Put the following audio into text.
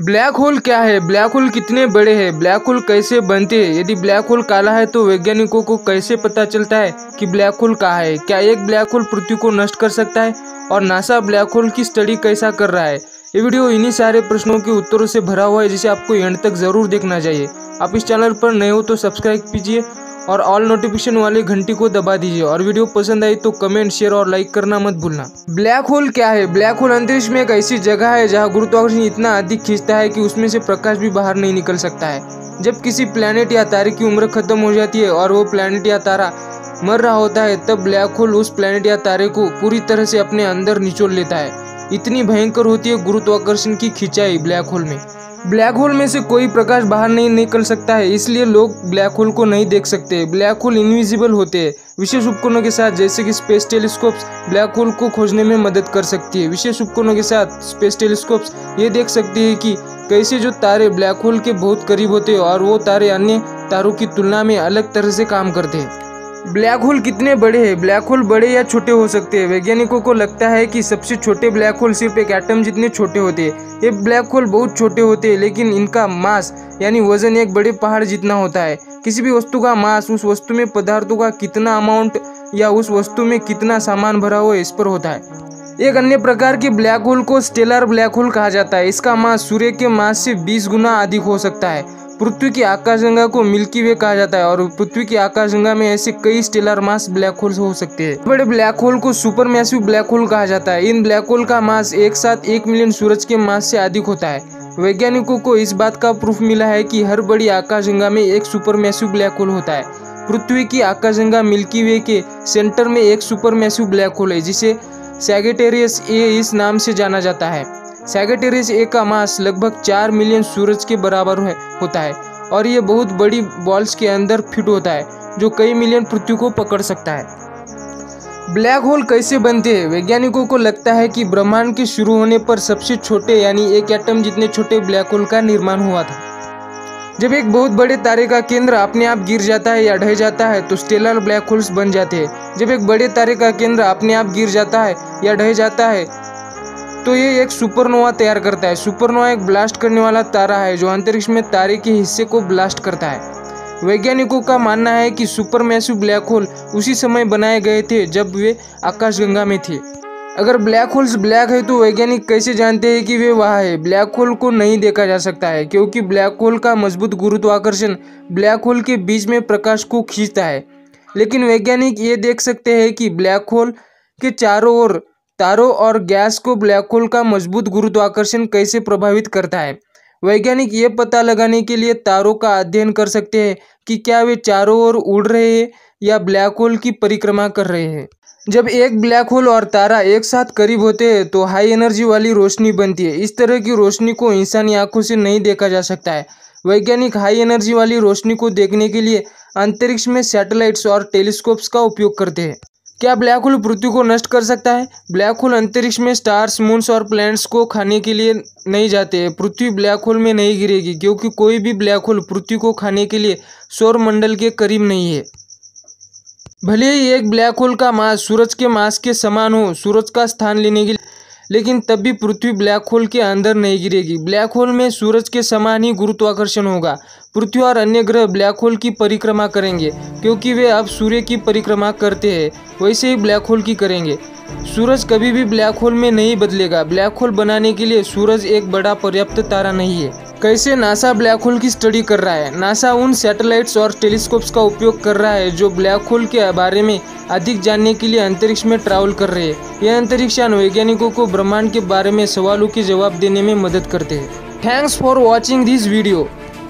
Black hole क्या है? Black hole कितने बड़े हैं? ब्लैक होल कैसे बनते हैं? यदि ब्लैक होल काला है तो वैज्ञानिकों को कैसे पता चलता है कि ब्लैक होल कहाँ है? क्या एक ब्लैक होल पृथ्वी को नष्ट कर सकता है? और नासा ब्लैक होल की स्टडी कैसा कर रहा है? ये वीडियो इन्हीं सारे प्रश्नों के उत्तरों से भरा हुआ है जिसे आपको एंड तक ज़रूर देखना चाहिए। आप इस चैनल पर नए हो तो सब्सक्राइब कीजिए और ऑल नोटिफिकेशन वाली घंटी को दबा दीजिए। और वीडियो पसंद आई तो कमेंट शेयर और लाइक करना मत भूलना। ब्लैक होल क्या है? ब्लैक होल अंतरिक्ष में एक ऐसी जगह है जहाँ गुरुत्वाकर्षण इतना अधिक खींचता है कि उसमें से प्रकाश भी बाहर नहीं निकल सकता है। जब किसी प्लेनेट या तारे की उम्र खत्म हो जाती है और वो प्लेनेट या तारा मर रहा होता है, तब ब्लैक होल उस प्लेनेट या तारे को पूरी तरह से अपने अंदर निचोड़ लेता है। इतनी भयंकर होती है गुरुत्वाकर्षण की खिंचाई ब्लैक होल में। ब्लैक होल में से कोई प्रकाश बाहर नहीं निकल सकता है, इसलिए लोग ब्लैक होल को नहीं देख सकते। ब्लैक होल इनविजिबल होते हैं। विशेष उपकरणों के साथ, जैसे कि स्पेस टेलीस्कोप्स ब्लैक होल को खोजने में मदद कर सकती है। विशेष उपकरणों के साथ स्पेस टेलीस्कोप्स ये देख सकती है कि कैसे जो तारे ब्लैक होल के बहुत करीब होते हैं और वो तारे अन्य तारों की तुलना में अलग तरह से काम करते हैं। ब्लैक होल कितने बड़े हैं? ब्लैक होल बड़े या छोटे हो सकते हैं? वैज्ञानिकों को लगता है कि सबसे छोटे ब्लैक होल सिर्फ़ एक एटम जितने छोटे होते हैं। ये ब्लैक होल बहुत छोटे होते हैं, लेकिन इनका मास, यानी वज़न एक बड़े पहाड़ जितना होता है। किसी भी वस्तु का मास, उस वस्तु में पदार्थों का कितना अमाउंट या उस वस्तु में कितना सामान भरा हुआ इस पर होता है। एक अन्य प्रकार के ब्लैक होल को स्टेलर ब्लैक होल कहा जाता है। इसका मास सूर्य के मास से 20 गुना अधिक हो सकता है। पृथ्वी की आकाशगंगा को मिल्की वे कहा जाता है और पृथ्वी की आकाशगंगा में ऐसे कई स्टेलर मास ब्लैक होल हो सकते हैं। बड़े ब्लैक होल को सुपर मैसिव ब्लैक होल कहा जाता है। इन ब्लैक होल का मास एक साथ एक मिलियन सूरज के मास से अधिक होता है। वैज्ञानिकों को इस बात का प्रूफ मिला है कि हर बड़ी आकाशगंगा में एक सुपर मैसिव ब्लैक होल होता है। पृथ्वी की आकाशगंगा मिल्की वे के सेंटर में एक सुपर मैसिव ब्लैक होल है, जिसे सैगेटेरियस ए इस नाम से जाना जाता है। सैगेटेरियस ए का मास लगभग चार मिलियन सूरज के बराबर है, होता है, और ये बहुत बड़ी बॉल्स के अंदर फिट होता है, जो कई मिलियन पृथ्वी को पकड़ सकता है। ब्लैक होल कैसे बनते हैं? वैज्ञानिकों को लगता है कि ब्रह्मांड के शुरू होने पर सबसे छोटे, यानी एक एटम जितने छोटे ब्लैक होल का निर्माण हुआ था। जब एक बहुत बड़े तारे का केंद्र अपने आप गिर जाता है या ढह जाता है तो स्टेलर ब्लैक होल्स बन जाते हैं। जब एक बड़े तारे का केंद्र अपने आप गिर जाता है या ढह जाता है तो ये एक सुपरनोवा तैयार करता है। सुपरनोवा एक ब्लास्ट करने वाला तारा है, जो अंतरिक्ष में तारे के हिस्से को ब्लास्ट करता है। वैज्ञानिकों का मानना है कि सुपर मैसिव ब्लैक होल उसी समय बनाए गए थे, जब वे आकाशगंगा में थे। अगर ब्लैक होल्स ब्लैक है तो वैज्ञानिक कैसे जानते हैं कि वे वहाँ है? ब्लैक होल को नहीं देखा जा सकता है, क्योंकि ब्लैक होल का मज़बूत गुरुत्वाकर्षण ब्लैक होल के बीच में प्रकाश को खींचता है। लेकिन वैज्ञानिक ये देख सकते हैं कि ब्लैक होल के चारों ओर तारों और गैस को ब्लैक होल का मज़बूत गुरुत्वाकर्षण कैसे प्रभावित करता है? वैज्ञानिक ये पता लगाने के लिए तारों का अध्ययन कर सकते हैं कि क्या वे चारों ओर उड़ रहे हैं या ब्लैक होल की परिक्रमा कर रहे हैं। जब एक ब्लैक होल और तारा एक साथ करीब होते हैं तो हाई एनर्जी वाली रोशनी बनती है। इस तरह की रोशनी को इंसानी आँखों से नहीं देखा जा सकता है। वैज्ञानिक हाई एनर्जी वाली रोशनी को देखने के लिए अंतरिक्ष में सैटेलाइट्स और टेलीस्कोप्स का उपयोग करते हैं। क्या ब्लैक होल पृथ्वी को नष्ट कर सकता है? ब्लैक होल अंतरिक्ष में स्टार्स, मून्स और प्लैनेट्स को खाने के लिए नहीं जाते हैं। पृथ्वी ब्लैक होल में नहीं गिरेगी, क्योंकि कोई भी ब्लैक होल पृथ्वी को खाने के लिए सौरमंडल के करीब नहीं है। भले ही एक ब्लैक होल का मास सूरज के मास के समान हो, सूरज का स्थान लेने के लिए लेकिन तब भी पृथ्वी ब्लैक होल के अंदर नहीं गिरेगी। ब्लैक होल में सूरज के समान ही गुरुत्वाकर्षण होगा। पृथ्वी और अन्य ग्रह ब्लैक होल की परिक्रमा करेंगे, क्योंकि वे अब सूर्य की परिक्रमा करते हैं, वैसे ही ब्लैक होल की करेंगे। सूरज कभी भी ब्लैक होल में नहीं बदलेगा। ब्लैक होल बनाने के लिए सूरज एक बड़ा पर्याप्त तारा नहीं है। कैसे नासा ब्लैक होल की स्टडी कर रहा है? नासा उन सैटेलाइट्स और टेलीस्कोप्स का उपयोग कर रहा है जो ब्लैक होल के बारे में अधिक जानने के लिए अंतरिक्ष में ट्रैवल कर रहे हैं। यह अंतरिक्षयान वैज्ञानिकों को ब्रह्मांड के बारे में सवालों के जवाब देने में मदद करते हैं। Thanks for watching this video